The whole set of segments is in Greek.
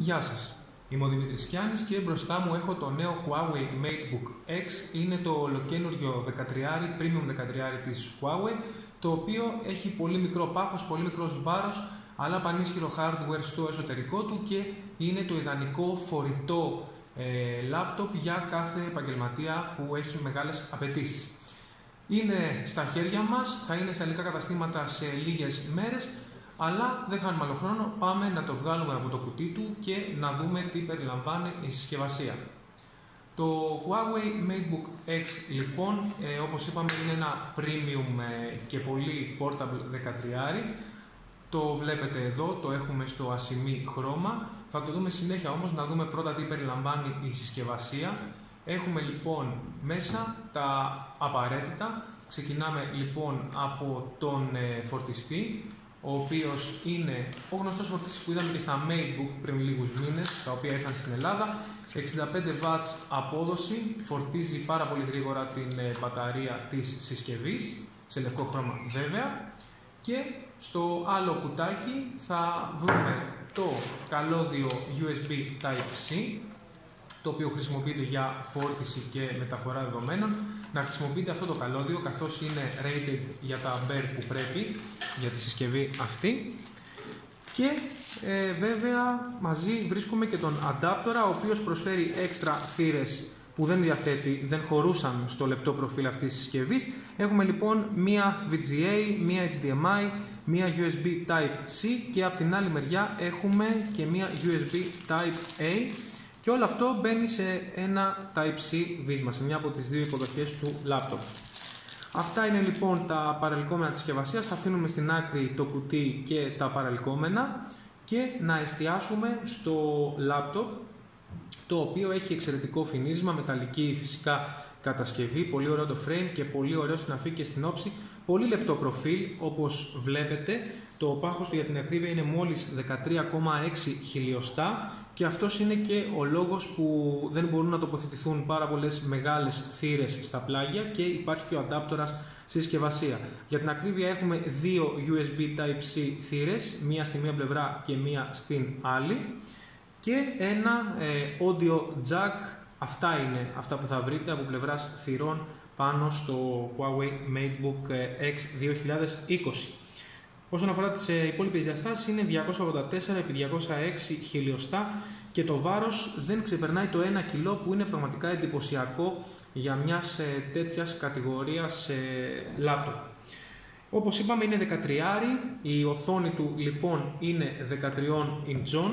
Γεια σας, είμαι ο Δημήτρης Κιάνης και μπροστά μου έχω το νέο Huawei MateBook X. Είναι το ολοκένουργιο 13, premium 13 της Huawei, το οποίο έχει πολύ μικρό πάχος, πολύ μικρός βάρος, αλλά πανίσχυρο hardware στο εσωτερικό του και είναι το ιδανικό φορητό ε, laptop για κάθε επαγγελματία που έχει μεγάλες απαιτήσεις. Είναι στα χέρια μας, θα είναι στα ελληνικά καταστήματα σε λίγες μέρες αλλά δεν χάνουμε άλλο χρόνο, πάμε να το βγάλουμε από το κουτί του και να δούμε τι περιλαμβάνει η συσκευασία. Το Huawei MateBook X λοιπόν, ε, όπως είπαμε είναι ένα premium ε, και πολύ portable 13 το βλέπετε εδώ, το έχουμε στο ασημή χρώμα. Θα το δούμε συνέχεια όμως, να δούμε πρώτα τι περιλαμβάνει η συσκευασία. Έχουμε λοιπόν μέσα τα απαραίτητα. Ξεκινάμε λοιπόν από τον ε, φορτιστή ο οποίος είναι ο γνωστός φορτιστής που είδαμε και στα MateBook πριν λίγους μήνες, τα οποία ήρθαν στην Ελλάδα. 65 W απόδοση, φορτίζει πάρα πολύ γρήγορα την ε, μπαταρία της συσκευής, σε λευκό χρώμα βέβαια. Και στο άλλο κουτάκι θα βρούμε το καλώδιο USB Type-C, το οποίο χρησιμοποιείται για φόρτιση και μεταφορά δεδομένων να χρησιμοποιείτε αυτό το καλώδιο καθώς είναι rated για τα μπέρ που πρέπει για τη συσκευή αυτή και ε, βέβαια μαζί βρίσκουμε και τον adapter ο οποίος προσφέρει έξτρα θύρες που δεν διαθέτει, δεν χωρούσαν στο λεπτό προφίλ αυτής της συσκευής. Έχουμε λοιπόν μία VGA, μία HDMI, μία USB Type-C και από την άλλη μεριά έχουμε και μία USB Type-A και όλο αυτό μπαίνει σε ένα Type-C βίσμα, σε μια από τις δύο υποδοχές του laptop. Αυτά είναι λοιπόν τα παρελκόμενα της συσκευασίας. Αφήνουμε στην άκρη το κουτί και τα παρελκόμενα και να εστιάσουμε στο laptop το οποίο έχει εξαιρετικό φινίρισμα, μεταλλική φυσικά κατασκευή, πολύ ωραίο το frame και πολύ ωραίο στην αφή και στην όψη, πολύ λεπτό προφίλ όπως βλέπετε, το πάχος του για την ακρίβεια είναι μόλις 13,6 χιλιοστά και αυτός είναι και ο λόγος που δεν μπορούν να τοποθετηθούν πάρα πολλές μεγάλες θύρες στα πλάγια και υπάρχει και ο αντάπτορας στη συσκευασία. Για την ακρίβεια έχουμε δύο USB Type-C θύρες, μία στη μία πλευρά και μία στην άλλη και ένα ε, audio jack, αυτά είναι αυτά που θα βρείτε από πλευράς θυρών πάνω στο Huawei MateBook ε, X 2020. Όσον αφορά τις ε, υπόλοιπες διαστάσεις είναι 284 x 206 χιλιοστά και το βάρος δεν ξεπερνάει το 1 κιλό που είναι πραγματικά εντυπωσιακό για μιας ε, τέτοιας κατηγορίας λάπτοπ. Όπως είπαμε είναι 13, η οθόνη του λοιπόν είναι 13 inch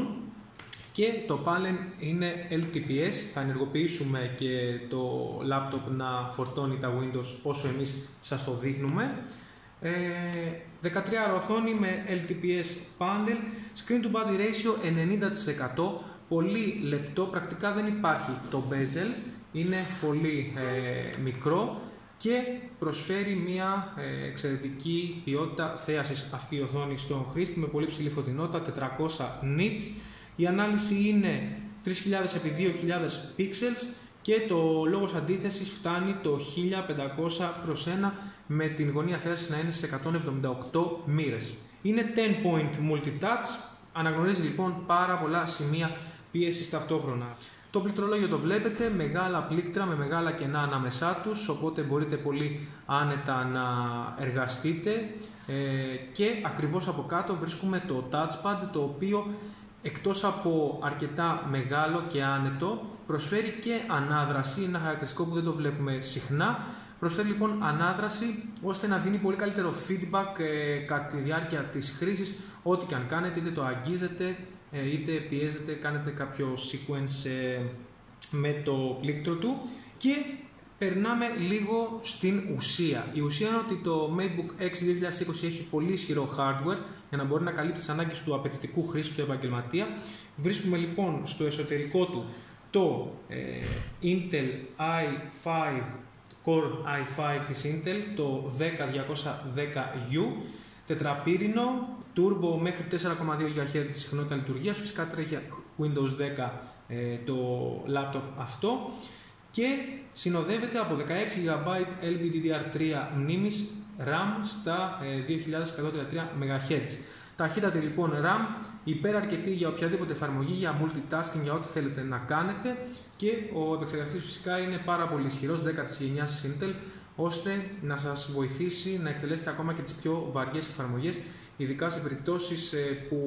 και το πάλεν είναι LTPS, θα ενεργοποιήσουμε και το laptop να φορτώνει τα Windows όσο εμείς σας το δείχνουμε. 13 ε, οθόνη με LTPS panel, screen to body ratio 90%, πολύ λεπτό, πρακτικά δεν υπάρχει το bezel, είναι πολύ ε, μικρό και προσφέρει μια ε, εξαιρετική ποιότητα θέασης αυτή η οθόνη στον χρήστη με πολύ ψηλή φωτεινότητα, 400 nits. Η ανάλυση είναι 3000 x 2000 pixels και το λόγος αντίθεσης φτάνει το 1500 προς 1 με την γωνία θέασης να είναι σε 178 μοίρες. Είναι 10 point multi-touch, αναγνωρίζει λοιπόν πάρα πολλά σημεία πίεσης ταυτόχρονα. Το πληκτρολόγιο το βλέπετε, μεγάλα πλήκτρα με μεγάλα κενά ανάμεσά τους, οπότε μπορείτε πολύ άνετα να εργαστείτε ε, και ακριβώς από κάτω βρίσκουμε το touchpad το οποίο εκτός από αρκετά μεγάλο και άνετο, προσφέρει και ανάδραση, ένα χαρακτηριστικό που δεν το βλέπουμε συχνά. Προσφέρει λοιπόν ανάδραση ώστε να δίνει πολύ καλύτερο feedback ε, κατά τη διάρκεια της χρήσης, ό,τι και αν κάνετε, είτε το αγγίζετε, ε, είτε πιέζετε, κάνετε κάποιο sequence ε, με το πλήκτρο του και περνάμε λίγο στην ουσία. Η ουσία είναι ότι το MateBook X 2020 έχει πολύ ισχυρό hardware για να μπορεί να καλύπτει τις ανάγκες του απαιτητικού χρήστη του επαγγελματία. Βρίσκουμε λοιπόν στο εσωτερικό του το ε, Intel i5 Core i5 της Intel, το 10210U, τετραπύρινο, turbo μέχρι 4,2 GHz συχνότητας λειτουργίας, φυσικά τρέχει Windows 10 ε, το laptop αυτό και συνοδεύεται από 16 GB LPDDR3 μνήμης RAM στα 2133 ε, MHz. Ταχύτατη λοιπόν RAM υπεραρκετή για οποιαδήποτε εφαρμογή, για multitasking, για ό,τι θέλετε να κάνετε και ο επεξεργαστής φυσικά είναι πάρα πολύ ισχυρός, 10 της γενιάς Intel, ώστε να σας βοηθήσει να εκτελέσετε ακόμα και τις πιο βαριές εφαρμογές, ειδικά σε περιπτώσεις ε, που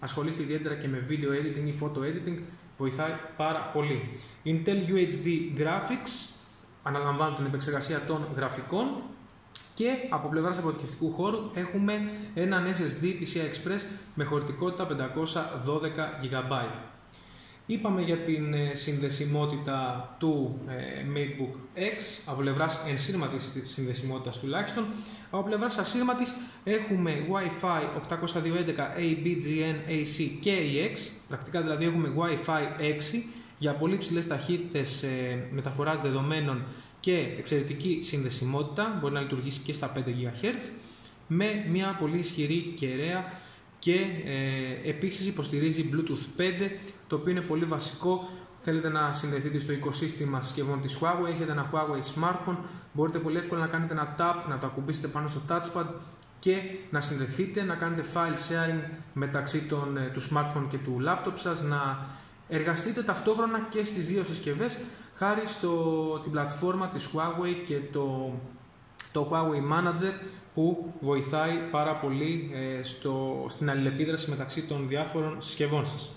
ασχολείστε ιδιαίτερα και με video editing ή photo editing, βοηθάει πάρα πολύ. Intel UHD Graphics αναλαμβάνουν την επεξεργασία των γραφικών και από πλευράς αποθηκευτικού χώρου έχουμε έναν SSD PCI Express με χωρητικότητα 512 GB. Είπαμε για την ε, συνδεσιμότητα του ε, MacBook X, από πλευράς ενσύρματης συνδεσιμότητας τουλάχιστον. Από πλευράς ασύρματης έχουμε Wi-Fi 802.11 ABGN AC και EX, πρακτικά δηλαδή έχουμε Wi-Fi 6 για πολύ ψηλές ταχύτητες ε, μεταφοράς δεδομένων και εξαιρετική συνδεσιμότητα, μπορεί να λειτουργήσει και στα 5 GHz, με μια πολύ ισχυρή κεραία και ε, επίσης υποστηρίζει Bluetooth 5, το οποίο είναι πολύ βασικό. Θέλετε να συνδεθείτε στο οικοσύστημα συσκευών της Huawei, έχετε ένα Huawei smartphone, μπορείτε πολύ εύκολα να κάνετε ένα tap, να το ακουμπήσετε πάνω στο touchpad και να συνδεθείτε, να κάνετε file sharing μεταξύ των, ε, του smartphone και του laptop σας, να εργαστείτε ταυτόχρονα και στις δύο συσκευές χάρη στο, την πλατφόρμα της Huawei και το, το Huawei Manager που βοηθάει πάρα πολύ ε, στο, στην αλληλεπίδραση μεταξύ των διάφορων συσκευών σας.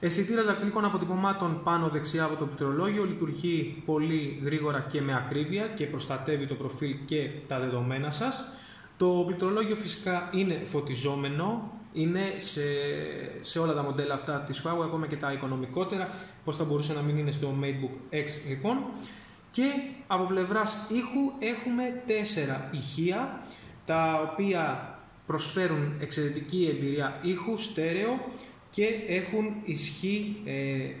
Αισθητήρα δακτυλικών αποτυπωμάτων πάνω δεξιά από το πληκτρολόγιο λειτουργεί πολύ γρήγορα και με ακρίβεια και προστατεύει το προφίλ και τα δεδομένα σας. Το πληκτρολόγιο φυσικά είναι φωτιζόμενο, είναι σε, σε όλα τα μοντέλα αυτά της Huawei, ακόμα και τα οικονομικότερα, πώς θα μπορούσε να μην είναι στο MateBook X λοιπόν. Και από πλευράς ήχου έχουμε τέσσερα ηχεία, τα οποία προσφέρουν εξαιρετική εμπειρία ήχου, στέρεο και έχουν ισχύ ε,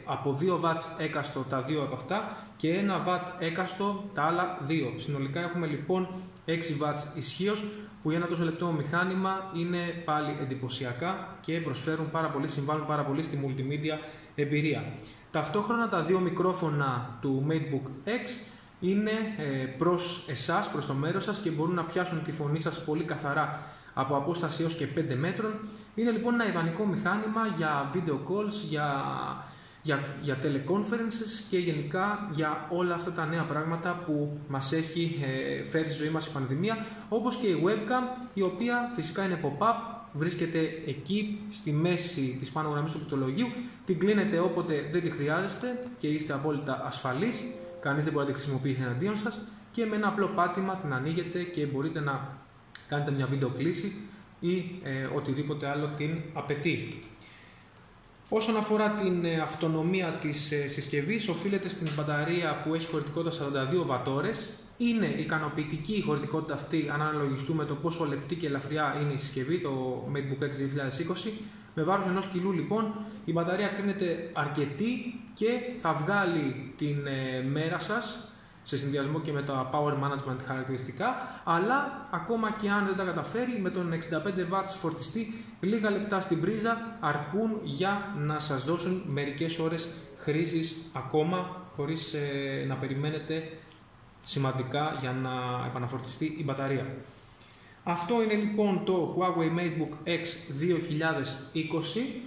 από 2 W έκαστο τα δύο από αυτά και 1 W έκαστο τα άλλα δύο. Συνολικά έχουμε λοιπόν 6 W ισχύως που για ένα τόσο λεπτό μηχάνημα είναι πάλι εντυπωσιακά και προσφέρουν πάρα πολύ, συμβάλλουν πάρα πολύ στη multimedia εμπειρία. Ταυτόχρονα τα δύο μικρόφωνα του MateBook X είναι ε, προς εσάς, προς το μέρος σας και μπορούν να πιάσουν τη φωνή σας πολύ καθαρά από απόσταση έως και 5 μέτρων. Είναι λοιπόν ένα ιδανικό μηχάνημα για video calls, για, για, για teleconferences και γενικά για όλα αυτά τα νέα πράγματα που μας έχει ε, φέρει στη ζωή μας η πανδημία, όπως και η webcam, η οποία φυσικά είναι pop-up, βρίσκεται εκεί στη μέση της πάνω γραμμής του πληκτρολογίου, την κλείνετε όποτε δεν τη χρειάζεστε και είστε απόλυτα ασφαλείς, κανείς δεν μπορεί να τη χρησιμοποιήσει εναντίον σας και με ένα απλό πάτημα την ανοίγετε και μπορείτε να κάνετε μια βίντεο κλήση ή ε, οτιδήποτε άλλο την απαιτεί. Όσον αφορά την ε, αυτονομία της ε, συσκευής, οφείλεται στην μπαταρία που έχει χωρητικότητα 42 βατόρες. Είναι ικανοποιητική η χωρητικότητα αυτή αν αναλογιστούμε το πόσο λεπτή και ελαφριά είναι η συσκευή, το MacBook X 2020. Με βάρος ενός κιλού λοιπόν η μπαταρία κρίνεται αρκετή και θα βγάλει την ε, μέρα σας σε συνδυασμό και με τα power management χαρακτηριστικά, αλλά ακόμα και αν δεν τα καταφέρει, με τον 65 watts φορτιστή, λίγα λεπτά στην πρίζα αρκούν για να σας δώσουν μερικές ώρες χρήσης ακόμα, χωρίς ε, να περιμένετε σημαντικά για να επαναφορτιστεί η μπαταρία. Αυτό είναι λοιπόν το Huawei MateBook X 2020,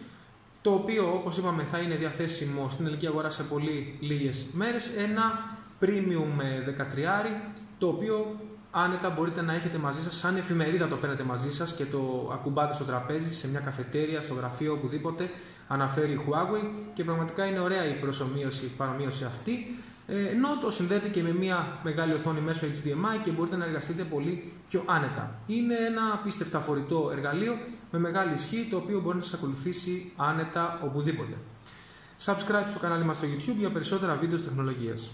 το οποίο όπως είπαμε θα είναι διαθέσιμο στην ελληνική αγορά σε πολύ λίγες μέρες. Ένα premium 13, το οποίο άνετα μπορείτε να έχετε μαζί σας, σαν εφημερίδα το παίρνετε μαζί σας και το ακουμπάτε στο τραπέζι, σε μια καφετέρια, στο γραφείο, οπουδήποτε, αναφέρει η Huawei και πραγματικά είναι ωραία η προσωμείωση, η παρομοίωση αυτή, ε, ενώ το συνδέεται και με μια μεγάλη οθόνη μέσω HDMI και μπορείτε να εργαστείτε πολύ πιο άνετα. Είναι ένα απίστευτα φορητό εργαλείο με μεγάλη ισχύ, το οποίο μπορεί να σας ακολουθήσει άνετα οπουδήποτε. Subscribe στο κανάλι μας στο YouTube για περισσότερα βίντεο τεχνολογίας.